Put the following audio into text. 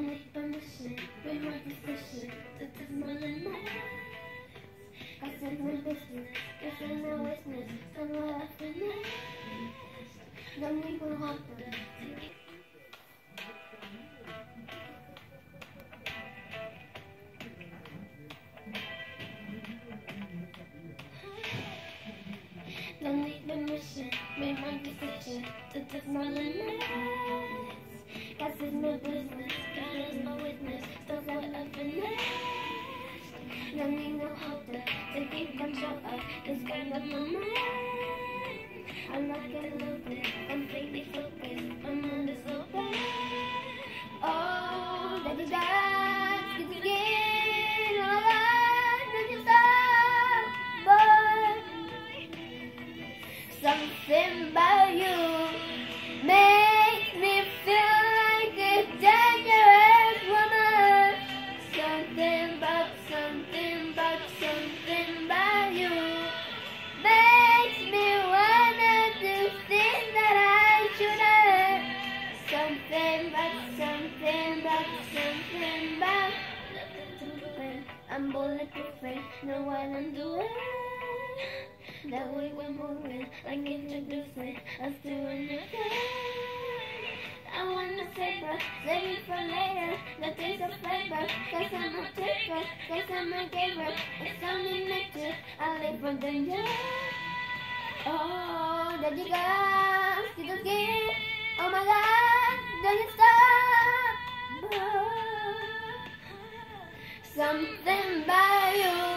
need permission, with my decision, this is my limit. I said my business, this is no business, so what I finish. Don't need no help. Don't need permission, make my decision, this is my limit. Control of this kind of my mind. I'm not gonna it, completely focused, I'm on this open. Oh, that is boy. Something about you makes me feel like a dangerous woman. Something about, something something about, something about. I'm bulletproof, know what I'm doing. That way we're moving, like introducing us to another. I wanna savor, save it for later. The taste of flavor, cause I'm a taker, cause I'm a giver. It's only nature, I live for danger. Oh, there you go, still again. Oh my something by you.